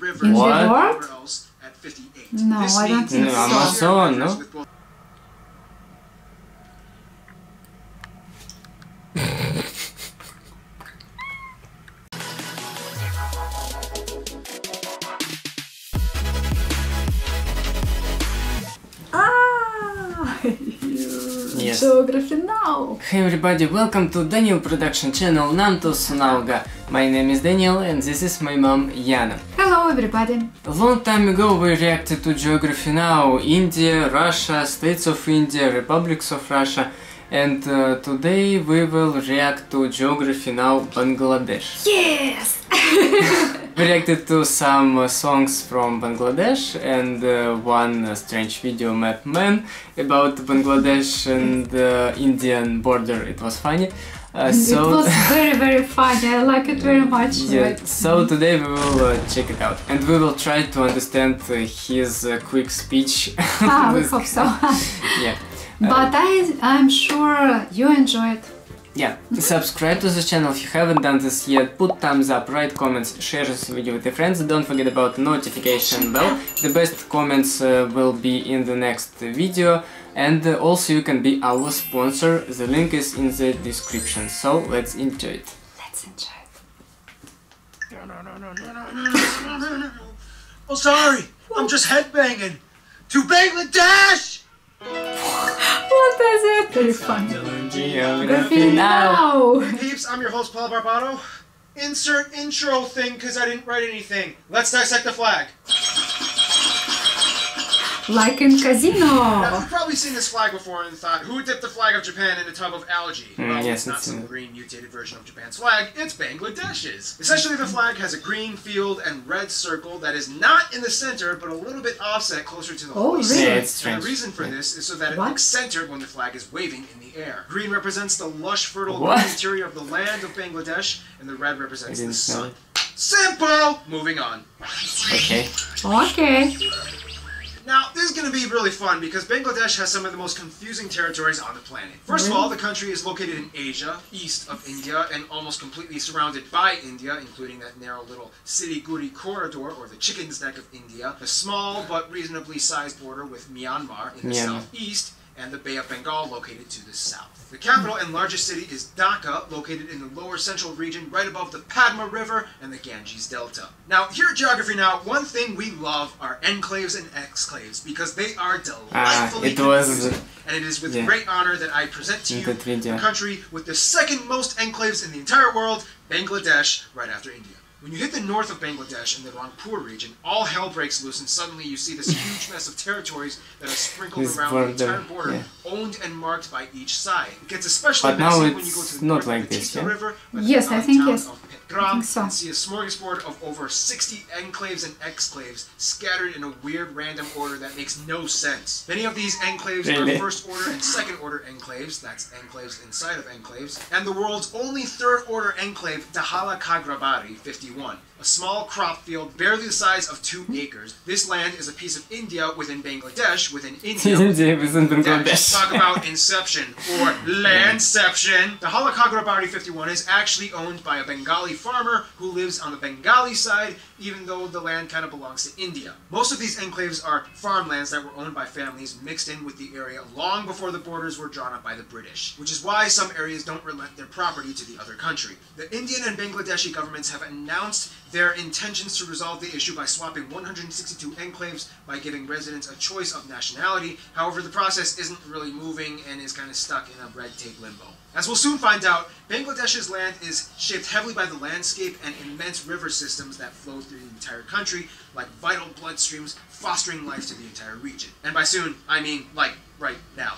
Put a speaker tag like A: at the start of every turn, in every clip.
A: rivers
B: In the
C: What?
B: world?
A: everywhere else at 58.
B: No,
A: This
B: I don't
A: means
B: think
C: so. Amazon, no?
A: with
B: ah! Geography now.
C: Hey everybody, welcome to Daniil Production channel Nanto Sunauga. My name is Daniil and this is my mom Yana.
B: Hello everybody.
C: A long time ago we reacted to Geography Now, India, Russia, States of India, Republics of Russia and uh, today we will react to Geography Now Bangladesh.
B: Yes.
C: We reacted to some uh, songs from Bangladesh and uh, one uh, strange video map man about Bangladesh and uh, Indian border. It was funny. Uh, so
B: it was very very funny. I like it very much.
C: yeah,
B: Right.
C: so today we will uh, check it out and we will try to understand uh, his uh, quick speech.
B: Ah, we hope so.
C: yeah.
B: But I I'm sure you enjoy it.
C: Yeah, subscribe to the channel if you haven't done this yet, put thumbs up, write comments, share this video with your friends, don't forget about the notification bell, the best comments uh, will be in the next video, and uh, also you can be our sponsor, the link is in the description, so let's enjoy it.
B: Let's enjoy it.
A: Oh, sorry. I'm just headbanging. To Bangladesh!
B: What is it? Very funny.
C: Geography now!
A: Peeps, I'm your host, Paul Barbato. Insert intro thing because I didn't write anything. Let's dissect the flag.
B: Like in
A: Now,
B: casino.
A: you've probably seen this flag before and thought, who dipped the flag of Japan in a tub of algae?
C: Mm,
A: well,
C: yes,
A: it's not some
C: in-
A: green mutated version of Japan's flag, it's Bangladesh's. Essentially, the flag has a green field and red circle that is not in the center, but a little bit offset closer to the
B: Oh,
A: hoist.
B: really?
C: Yeah, it's
A: And the reason for
C: Yeah.
A: this is so that it
B: What?
A: looks centered when the flag is waving in the air. Green represents the lush, fertile
C: What?
A: interior of the land of Bangladesh, and the red represents
C: I
A: the
C: didn't know
A: sun. Simple! Moving on.
C: Okay.
B: Okay.
A: Now, this is going to be really fun because Bangladesh has some of the most confusing territories on the planet. First of mhm. all, the country is located in Asia, east of India, and almost completely surrounded by India, including that narrow little Siliguri corridor, or the chicken's neck of India, a small but reasonably sized border with Myanmar in the
C: Myanmar.
A: southeast, and the Bay of Bengal located to the south. The capital and largest city is Dhaka, located in the lower central region right above the Padma River and the Ganges Delta. Now, here at Geography Now, one thing we love are enclaves and exclaves because they are delightfully ah,
C: it was-
A: confusing. And it is with
C: yeah.
A: great honor that I present to you the country with the second most enclaves in the entire world, Bangladesh, right after India. When you hit the north of Bangladesh in the Rangpur region, all hell breaks loose, and suddenly you see this huge mess of territories that are sprinkled
C: This
A: around
C: border,
A: the entire border,
C: yeah.
A: owned and marked by each side. It gets especially
C: But now
A: messy when you
C: it's
A: go to the
C: not
A: north
C: like
A: of the
C: this,
A: Teesta
C: yeah?
A: River, by the
B: Yes, I think
A: town
B: yes.
A: Of
B: I so.
A: and see a smorgasbord of over 60 enclaves and exclaves scattered in a weird random order that makes no sense. Many of these enclaves
C: Really?
A: are first order and second order enclaves, that's enclaves inside of enclaves, and the world's only third order enclave, Dahala Khagrabari 51. A small crop field barely the size of two acres. This land is a piece of India within Bangladesh, within India.
C: India in Bangladesh.
A: talk about inception or landception. Dahala Khagrabari 51 is actually owned by a Bengali farmer who lives on the Bengali side, even though the land kind of belongs to India. Most of these enclaves are farmlands that were owned by families mixed in with the area long before the borders were drawn up by the British, which is why some areas don't relent their property to the other country. The Indian and Bangladeshi governments have announced their intentions to resolve the issue by swapping 162 enclaves by giving residents a choice of nationality. However, the process isn't really moving and is kind of stuck in a red tape limbo. As we'll soon find out, Bangladesh's land is shaped heavily by the landscape and immense river systems that flow through the entire country, like vital bloodstreams fostering life to the entire region. And by soon, I mean like right now.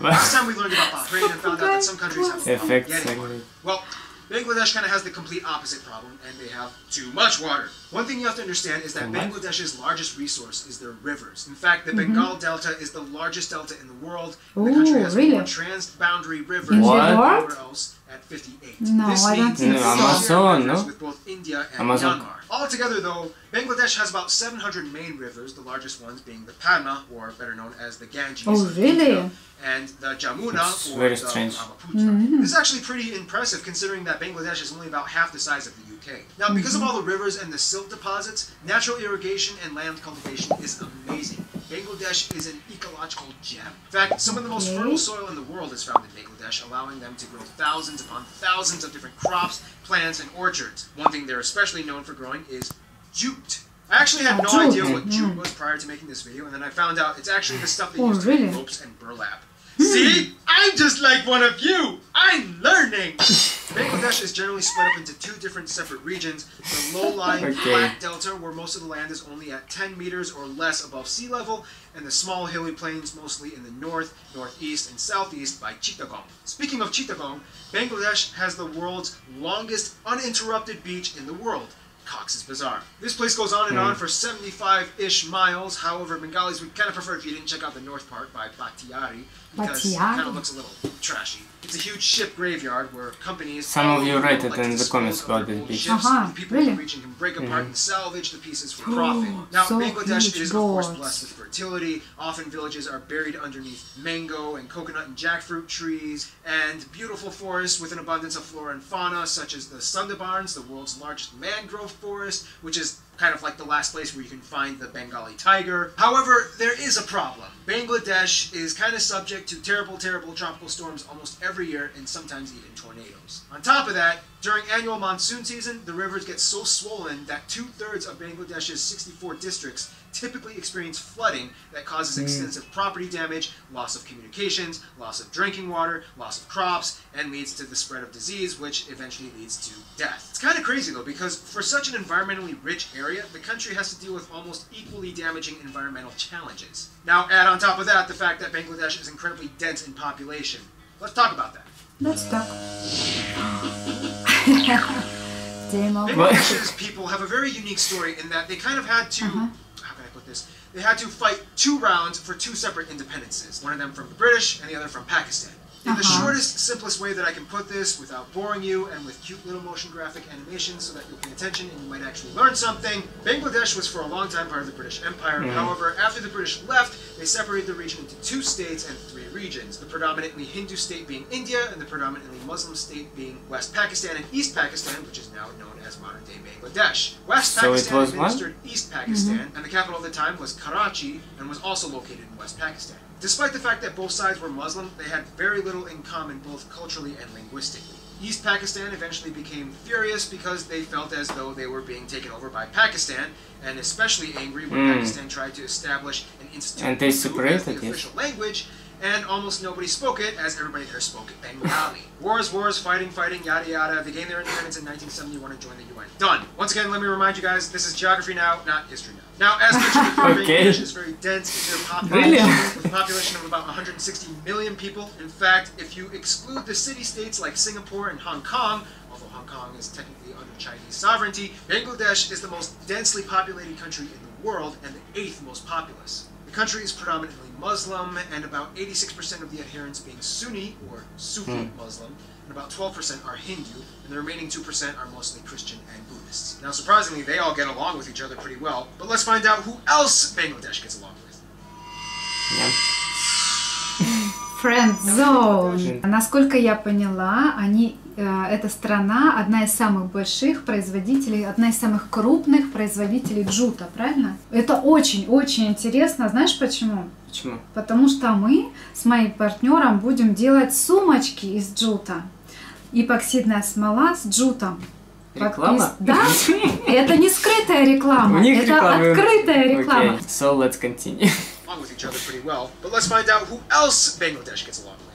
A: Last time we learned about Bahrain and found out that some countries have a
C: Effects
A: getting water. Well, Bangladesh kind of has the complete opposite problem, and they have too much water. One thing you have to understand is that? Bangladesh's largest resource is their rivers. In fact, the Bengal Delta is the largest delta in the world. and the country has
B: really?
A: more transboundary rivers than anywhere else at 58.
B: No,
A: this
B: I don't think
A: that
C: so. Amazon, no?
A: with both India and
C: Amazon.
A: Myanmar. Altogether, though, Bangladesh has about 700 main rivers, the largest ones being the Padma, or better known as the Ganges.
B: Oh, really?
A: India, and the Jamuna,
C: It's
A: or
C: very
A: the
C: strange.
A: Brahmaputra. Mm-hmm. This is actually pretty impressive considering that Bangladesh is only about half the size of the UK. Now, because of mm-hmm. all the rivers and the silt deposits, natural irrigation and land cultivation is amazing. Bangladesh is an ecological gem. In fact, some of the most fertile soil in the world is found in Bangladesh, allowing them to grow thousands upon thousands of different crops, plants, and orchards. One thing they're especially known for growing is jute. I actually had no idea what jute
B: Mm.
A: was prior to making this video, and then I found out it's actually the stuff they
B: Oh,
A: use to make ropes and burlap. See? Hmm. I'm just like one of you! I'm learning! Bangladesh is generally split up into two different separate regions. The low-lying
C: Okay.
A: flat delta, where most of the land is only at 10 meters or less above sea level, and the small hilly plains mostly in the north, northeast, and southeast by Chittagong. Speaking of Chittagong, Bangladesh has the world's longest uninterrupted beach in the world. Cox's Bazar. This place goes on and on hmm. for 75-ish miles. However, Bengalis would kind of prefer if you didn't check out the north part by Batiari because it kind of looks a little trashy. It's a huge ship graveyard where companies.
C: Some of you
A: over
C: write it
A: like
C: in the comments
A: of
C: about this
A: old
C: beach.
A: ships,
B: Uh-huh,
A: people in
B: really?
A: the can break apart
C: Mhm.
A: and salvage the pieces for profit.
B: Oh,
A: Now,
B: so
A: Bangladesh
B: huge
A: is of course blessed with fertility. Often villages are buried underneath mango and coconut and jackfruit trees, and beautiful forests with an abundance of flora and fauna, such as the Sundarbans, the world's largest mangrove forest, which is kind of like the last place where you can find the Bengali tiger. However, there is a problem. Bangladesh is kind of subject to terrible, terrible tropical storms almost every year, and sometimes even tornadoes. On top of that, during annual monsoon season, the rivers get so swollen that two thirds of Bangladesh's 64 districts typically experience flooding that causes extensive property damage, loss of communications, loss of drinking water, loss of crops, and leads to the spread of disease, which eventually leads to death. It's kind of crazy though, because for such an environmentally rich area, the country has to deal with almost equally damaging environmental challenges. Now, add on top of that the fact that Bangladesh is incredibly dense in population. Let's talk about that.
B: Let's talk.
A: Bangladesh's people have a very unique story in that they kind of had to.
B: Uh-huh.
A: How can I put this? They had to fight two rounds for two separate independences. One of them from the British and the other from Pakistan. In the
B: Uh-huh.
A: shortest, simplest way that I can put this, without boring you, and with cute little motion graphic animations so that you'll pay attention and you might actually learn something, Bangladesh was for a long time part of the British Empire.
C: Mhm.
A: However, after the British left, they separated the region into two states and three regions. The predominantly Hindu state being India, and the predominantly Muslim state being West Pakistan and East Pakistan, which is now known as modern day Bangladesh. West
C: So
A: Pakistan
C: was one?
A: administered East Pakistan, and the capital of the time was Karachi, and was also located in West Pakistan. Despite the fact that both sides were Muslim, they had very little in common both culturally and linguistically. East Pakistan eventually became furious because they felt as though they were being taken over by Pakistan, and especially angry when
C: Mm.
A: Pakistan tried to establish an institute
C: And they
A: the
C: separated it.
A: official language, and almost nobody spoke it, as everybody there spoke it. Bengali. wars, wars, fighting, fighting, yada yada. They gained their independence in 1971 and joined the UN. Done. Once again, let me remind you guys, this is geography now, not history now. Now, as mentioned before,
C: Okay.
A: Bangladesh is very dense in their population, with a population of about 160 million people. In fact, if you exclude the city-states like Singapore and Hong Kong, although Hong Kong is technically under Chinese sovereignty, Bangladesh is the most densely populated country in the world and the eighth most populous. The country is predominantly Muslim, and about 86% of the adherents being Sunni or Sufi Muslim, and about 12% are Hindu, and the remaining 2% are mostly Christian and Buddhists. Now, surprisingly, they all get along with each other pretty well, but let's find out who else Bangladesh gets along with.
C: Yeah.
B: Friend Zone. Насколько я поняла, они, э, эта страна одна из самых больших производителей, одна из самых крупных производителей джута, правильно? Это очень-очень интересно. Знаешь почему?
C: Почему?
B: Потому что мы с моим партнером будем делать сумочки из джута. Эпоксидная смола с джутом.
C: Реклама?
B: Подпис- Да, это не скрытая реклама,
C: У них
B: это
C: рекламы.
B: открытая реклама.
C: Okay, so let's continue.
A: Along with each other pretty well, but let's find out who else Bangladesh gets along with.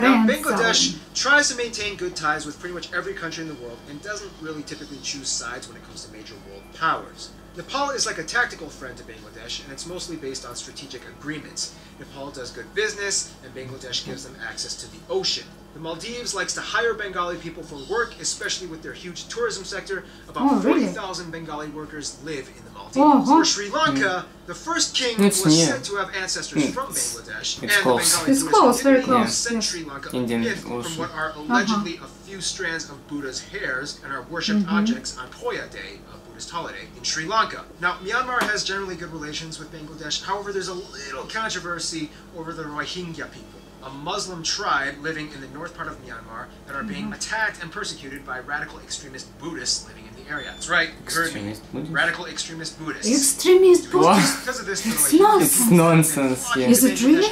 A: Now, Bangladesh tries to maintain good ties with pretty much every country in the world and doesn't really typically choose sides when it comes to major world powers. Nepal is like a tactical friend to Bangladesh, and it's mostly based on strategic agreements. Nepal does good business, and Bangladesh gives them access to the ocean. The Maldives likes to hire Bengali people for work, especially with their huge tourism sector. About
B: Oh, really?
A: 40,000 Bengali workers live in the Maldives.
B: Oh, huh.
A: For Sri Lanka, hmm. the first king
C: It's
A: was
C: near.
A: said to have ancestors
C: Hmm.
A: from Bangladesh,
C: It's
A: and
C: close.
A: the Bengali
B: It's close, very close,
A: sent
B: yes.
A: Sri Lanka
C: Indian
A: a from what are uh-huh. allegedly a few strands of Buddha's hairs and are worshipped mm-hmm. objects on Poya Day, a Buddhist holiday, in Sri Lanka. Now, Myanmar has generally good relations with Bangladesh. However, there's a little controversy over the Rohingya people. a Muslim tribe living in the north part of Myanmar that are being mm-hmm. attacked and persecuted by radical extremist Buddhists living in area. That's right, you heard me.
C: Extremist Buddhists?
A: Radical extremist Buddhists.
B: Extremist
A: Because-
B: Buddhists.
A: Because of this,
B: It's nonsense.
C: It's nonsense, yeah.
B: Is it really?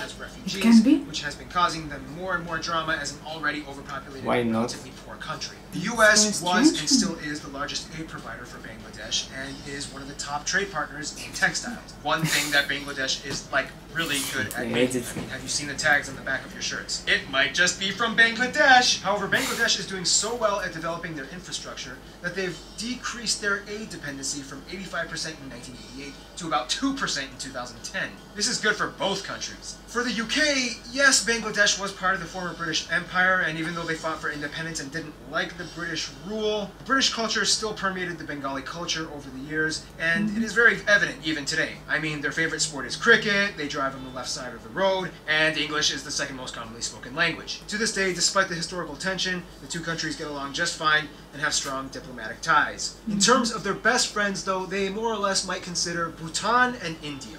A: It
B: can be.
A: Which has been causing them more and more drama as an already overpopulated
C: Why not?
A: relatively poor country. The U.S.
B: very
A: was
B: strange.
A: and still is the largest aid provider for Bangladesh and is one of the top trade partners in textiles. One thing that Bangladesh is like really good at
C: They
A: making. I mean, have you seen the tags on the back of your shirts? It might just be from Bangladesh. However, Bangladesh is doing so well at developing their infrastructure that they've decreased their aid dependency from 85% in 1988 to about 2% in 2010. This is good for both countries. For the UK, yes, Bangladesh was part of the former British Empire, and even though they fought for independence and didn't like the British rule, British culture still permeated the Bengali culture over the years, and it is very evident even today. I mean, their favorite sport is cricket, they drive on the left side of the road, and English is the second most commonly spoken language. To this day, despite the historical tension, the two countries get along just fine and have strong diplomatic ties. In terms of their best friends, though, they more or less might consider Bhutan and India.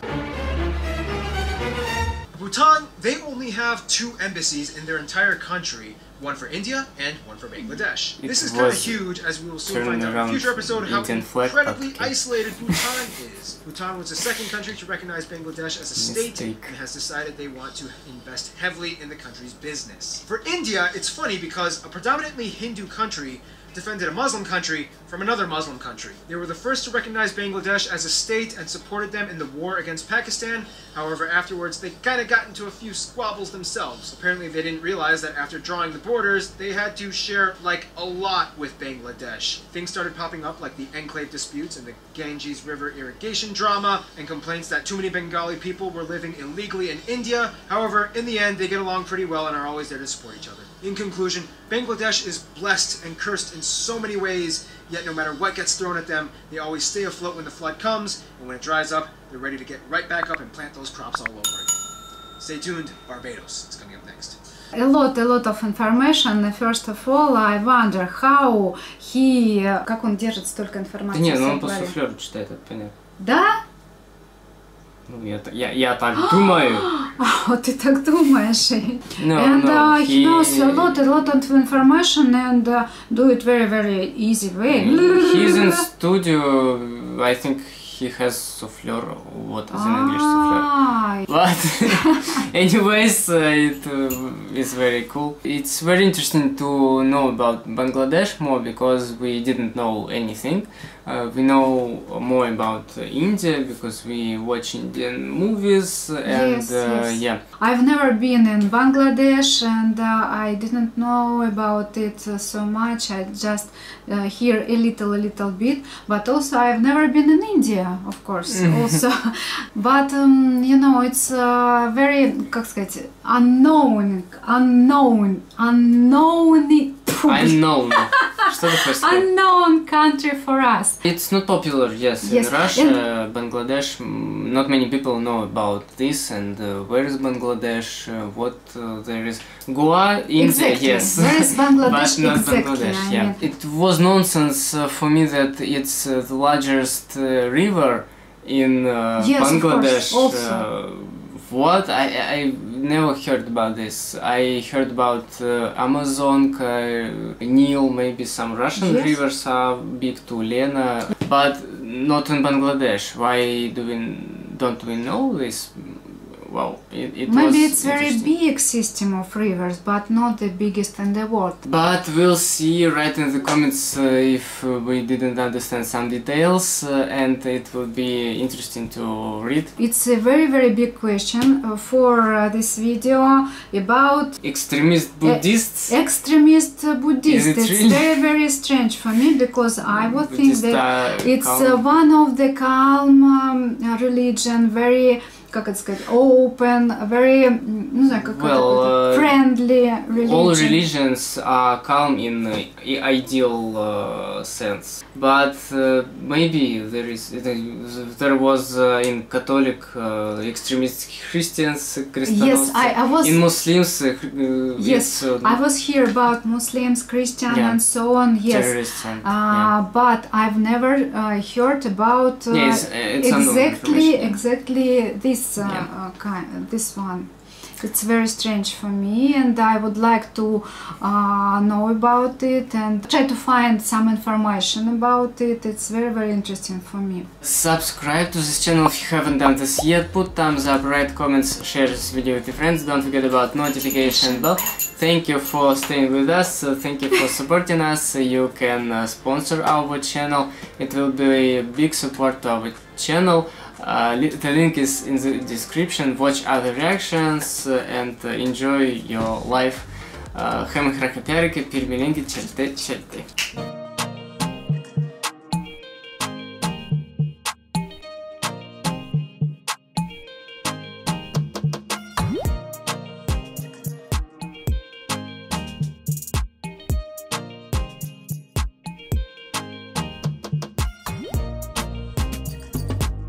A: Bhutan, they only have two embassies in their entire country, one for India and one for Bangladesh.
C: It
A: this is kind of huge, as we will soon find out in a future episode, how incredibly isolated Bhutan is. Bhutan was the second country to recognize Bangladesh as a state
C: Mistake.
A: and has decided they want to invest heavily in the country's business. For India, it's funny because a predominantly Hindu country defended a Muslim country from another Muslim country. They were the first to recognize Bangladesh as a state and supported them in the war against Pakistan. However, afterwards, they kind of got into a few squabbles themselves. Apparently, they didn't realize that after drawing the borders, they had to share like a lot with Bangladesh. Things started popping up like the enclave disputes and the Ganges River irrigation drama, and complaints that too many Bengali people were living illegally in India. However, in the end, they get along pretty well and are always there to support each other. In conclusion, Bangladesh is blessed and cursed in so many ways, yet no matter what gets thrown at them, they always stay afloat when the flood comes, and when it dries up, they're ready to get right back up and plant those crops all over again. Stay tuned, Barbados is coming up next.
B: A lot, a lot of information. First of all, I wonder how he, как он держит столько
C: Да
B: информации
C: не,
B: в
C: ну
B: своей
C: он по
B: голове.
C: суфлеру читает, это понятно.
B: Да?
C: Ну, я, та- я, я так думаю.
B: Вот ты так думаешь.
C: No,
B: and
C: no,
B: uh, he,
C: he-
B: knows a lot, a lot of information and uh, do it very, very easy way.
C: He's in studio, I think he has souffleur. What is in English souffleur?
B: Ah,
C: But anyways, uh, it uh, is very cool. It's very interesting to know about Bangladesh more because we didn't know anything. Uh, we know more about uh, India because we watch Indian movies and
B: Yes,
C: uh,
B: yes.
C: yeah.
B: I've never been in Bangladesh and uh, I didn't know about it uh, so much. I just uh, hear a little, a little bit. But also, I've never been in India, of course. also, but um, you know, it's uh, very, как сказать, unknown, unknown, unknown.
C: Unknown. Что ты хочешь сказать?
B: Unknown country for us.
C: It's not popular, yes,
B: Yes,
C: in Russia, Bangladesh. mm, Not many people know about this and uh, where is Bangladesh, uh, what uh, there is. Goa, India,
B: Exactly.
C: yes.
B: Where is Bangladesh?
C: but not
B: Exactly,
C: Bangladesh,
B: I
C: yeah.
B: mean-
C: It was nonsense uh, for me that it's uh, the largest uh, river in uh,
B: Yes, of course,
C: Bangladesh.
B: also.
C: Uh, what? I, I I never heard about this. I heard about uh, Amazon, Nile, maybe some Russian
B: Yes.
C: rivers are big too, Lena, but not in Bangladesh. Why do we don't we know this? Well, it, it
B: Maybe it's very big system of rivers, but not the biggest in the world.
C: But we'll see right in the comments uh, if we didn't understand some details, uh, and it will be interesting to read.
B: It's a very very big question uh, for uh, this video about
C: Extremist Buddhists.
B: extremist Buddhists.
C: It
B: it's
C: really?
B: very very strange for me because I would think that it's uh,
C: calm.
B: one of the calm um, religion, very как это сказать, open, very, м, не знаю, как это
C: Well,
B: будет,
C: uh,
B: friendly religion.
C: All religions are calm in uh, i- ideal uh, sense, but uh, maybe there is there was uh, in Catholic uh, extremist Christians,
B: Yes, I, I was.
C: in Muslims. Uh, uh,
B: yes,
C: it's, uh,
B: I was here about Muslims, Christian,
C: Yeah.
B: and so on. Yes,
C: terrorists and,
B: uh,
C: yeah.
B: but I've never uh, heard about uh,
C: Yeah, it's, uh, it's unknown
B: exactly
C: information.
B: exactly this uh,
C: Yeah.
B: uh, kind, this one. It's very strange for me, and I would like to uh, know about it and try to find some information about it. It's very, very interesting for me.
C: Subscribe to this channel if you haven't done this yet. Put thumbs up, write comments, share this video with your friends. Don't forget about notification bell. Thank you for staying with us. Uh, thank you for supporting us. You can uh, sponsor our channel. It will be a big support to our channel. Uh, li- the link is in the description. Watch other reactions uh, and uh, enjoy your life. Uh, Хем хракоперики, пельмеленки, чельте, чельте.